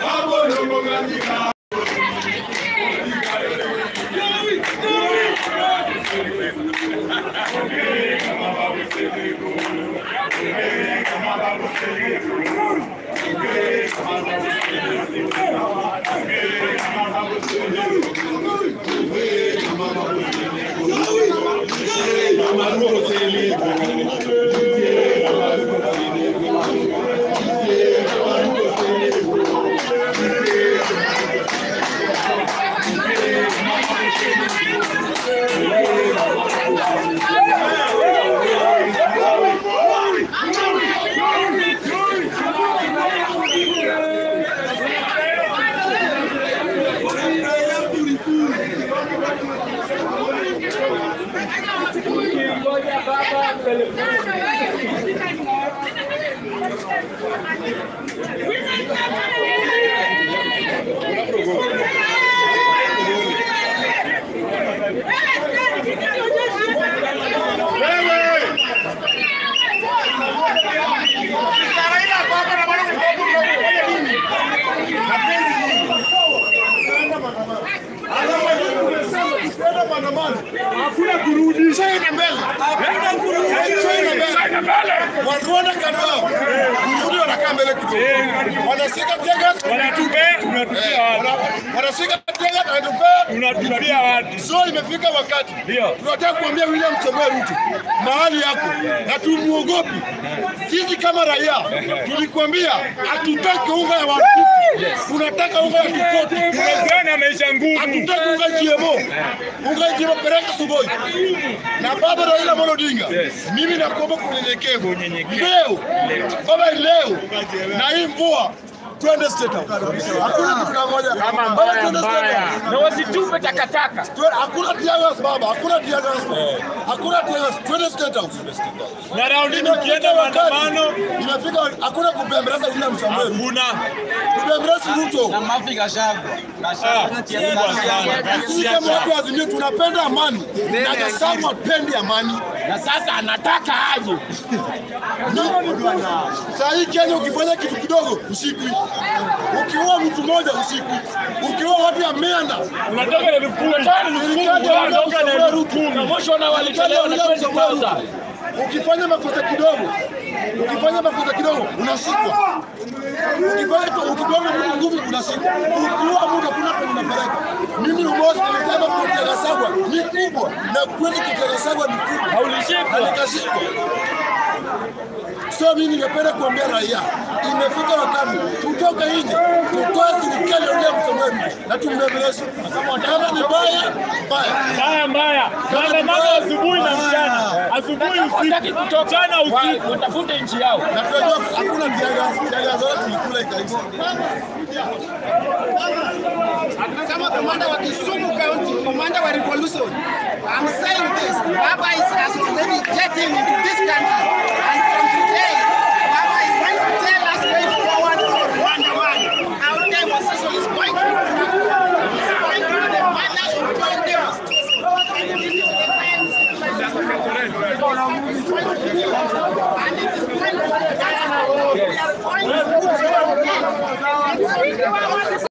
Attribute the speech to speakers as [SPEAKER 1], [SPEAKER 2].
[SPEAKER 1] Vámonos con Maduro
[SPEAKER 2] I'm
[SPEAKER 3] Hakuna kurudi. China mbele.
[SPEAKER 1] China mbele.
[SPEAKER 3] Warwanda kadhaa. Kurudi wanakaa mbele kidogo. Wanashika tegas. Wanatupea,
[SPEAKER 1] tunatupia watu.
[SPEAKER 3] Wana- Wanashika tegas wanatupea. Tunatupia watu. So imefika wakati tunataka kuambia William Samoei Ruto mahali yako, na tumuogopi sisi kama raia. Tulikwambia hatutaki unga ya watu, tunataka unga ya kikoti, Unaziona
[SPEAKER 1] maisha ngumu. hatutaki unga
[SPEAKER 3] GMO, unga GMO peleka Sugoi na baba Raila Amolo Odinga. Mimi nakuomba kunyenyekevu. unyenyekevu.
[SPEAKER 1] Leo,
[SPEAKER 3] baba, leo. Na hii mvua twende State House. Hakuna kitu kimoja Kama mbaya mbaya,
[SPEAKER 2] na wasitupe takataka.
[SPEAKER 3] Hakuna Hakuna tiagas baba, hakuna tiagas, hakuna tiagas. Twende State House.
[SPEAKER 1] Na raundi kienda maandamano
[SPEAKER 3] Inafika hakuna kupembeleza William Samoei
[SPEAKER 1] hakuna.
[SPEAKER 3] kupembeleza Ruto. na
[SPEAKER 4] Mafi Gachagua. Gashago.
[SPEAKER 1] kubwa sana. Sisi kama watu
[SPEAKER 3] wa Azimio tunapenda amani. Na Gachagua apende amani.
[SPEAKER 2] Na sasa anataka aje.
[SPEAKER 3] Saa hii Kenya ukifanya kitu kidogo usiku. Ukiua mtu mmoja usiku. Ukiua watu ya meanda
[SPEAKER 1] Unatoka na elfu
[SPEAKER 3] kumi.
[SPEAKER 1] Na.
[SPEAKER 2] Mwisho na walitolewa na William Samoei 20,000.
[SPEAKER 3] Ukifanya makosa kidogo, ukifanya makosa kidogo unashikwa. Ukifanya ukidogo nguvu unashikwa. Ukiua mtu hakuna penye unapeleka. Mimi umoja koti ni kubwa na kweli koti ni kubwa.
[SPEAKER 2] Na
[SPEAKER 3] So mimi ningependa kuambia raia, imefika wakati tutoke nje, tutoe serikali ya William Samoei na tumbembeleze.
[SPEAKER 2] Kama ni baya
[SPEAKER 3] baya,
[SPEAKER 1] Mbaya mbaya. Maandamano asubuhi na mchana. Asubuhi usiku.
[SPEAKER 2] Mchana usiku. Watafute nchi yao.
[SPEAKER 3] na tunajua hakuna tiaga zote tulikula ikaisha.
[SPEAKER 5] kama kamanda wa Kisumu commander of revolution. I'm saying this, Baba is has already jetting into this country. And from today, Baba is going to tell us way forward for Rwanda one. Our demonstration is going to be going the manners of all demonstrations. And this is the end. And it is going to be